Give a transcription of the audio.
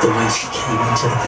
the way she came into the